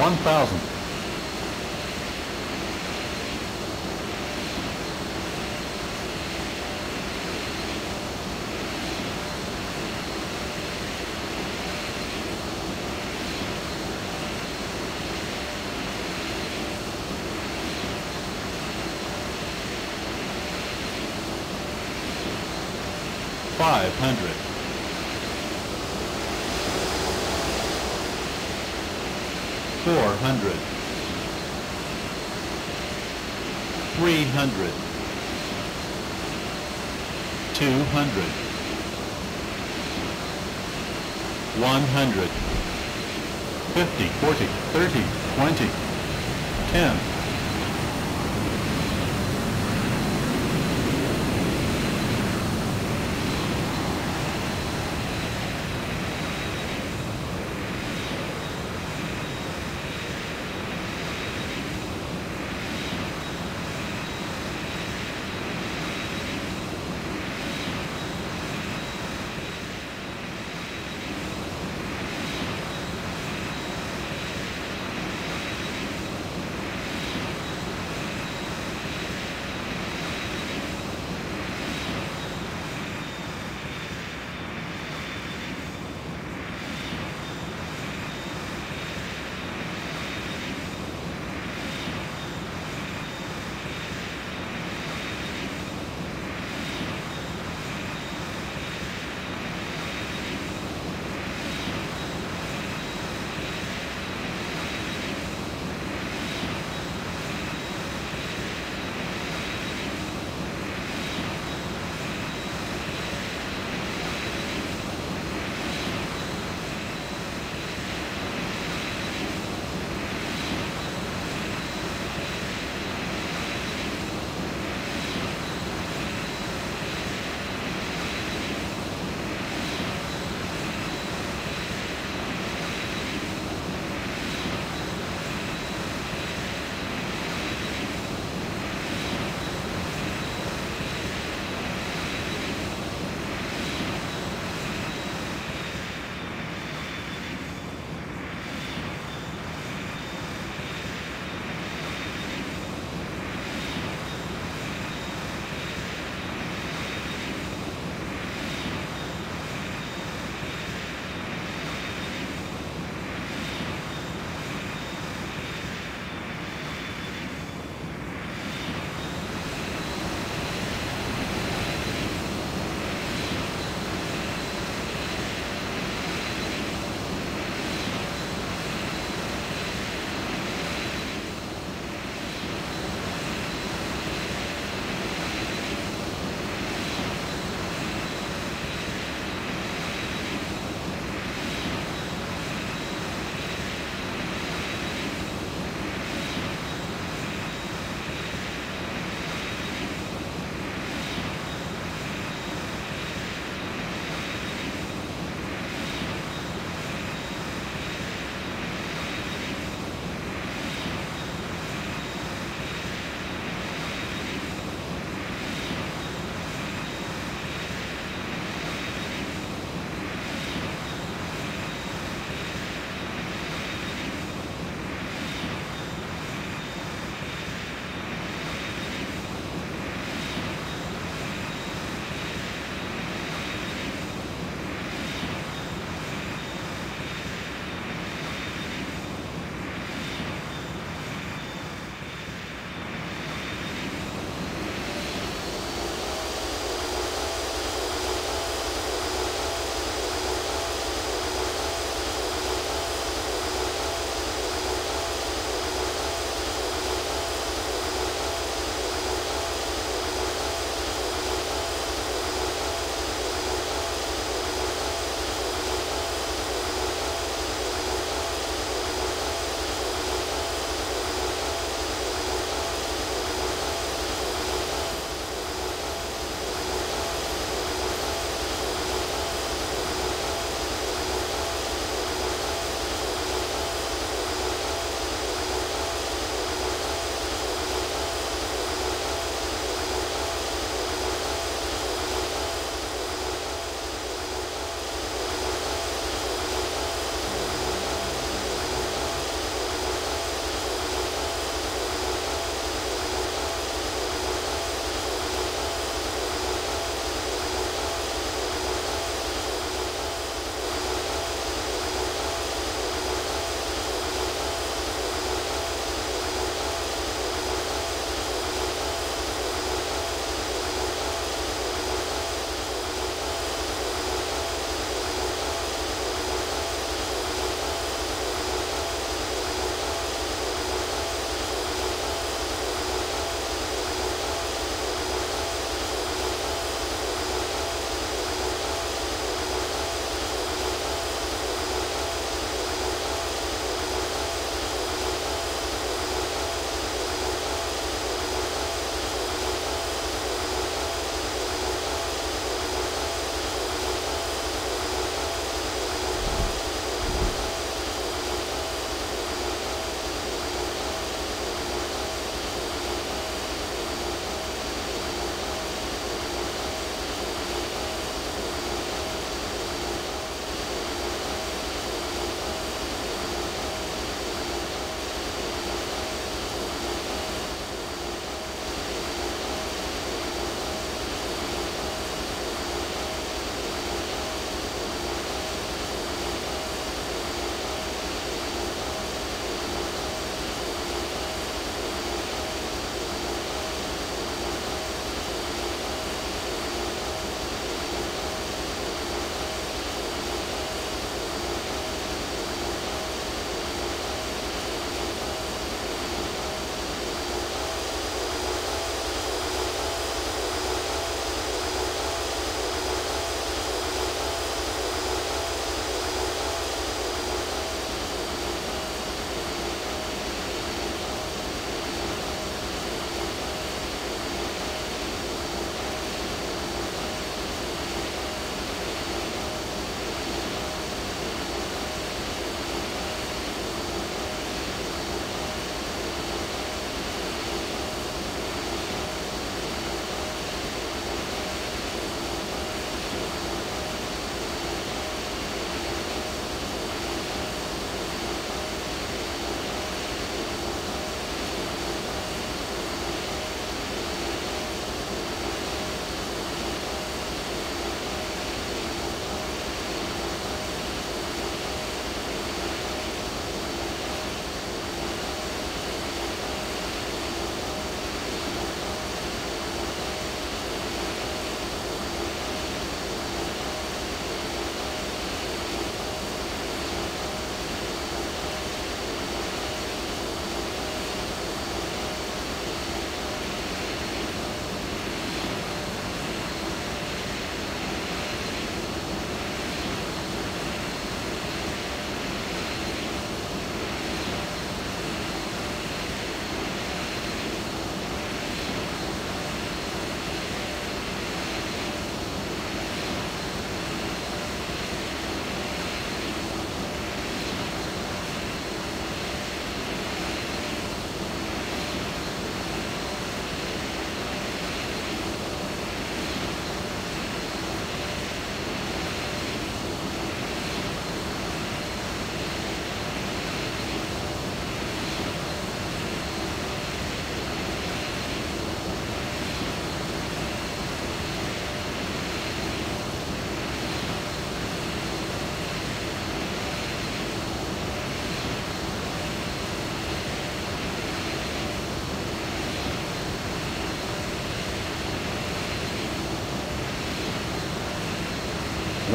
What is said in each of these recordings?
1,000. Four hundred. Three hundred. Two hundred. One hundred. Fifty, forty, thirty, twenty, ten.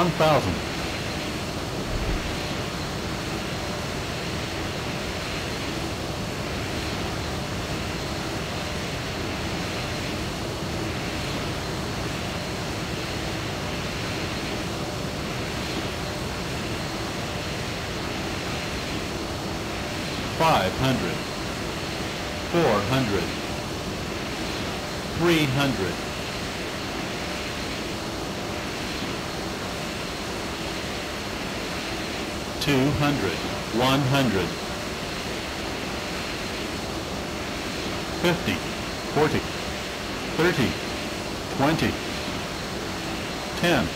One thousand, five hundred, four hundred, three hundred, two hundred, one hundred, fifty, forty, thirty, twenty, ten,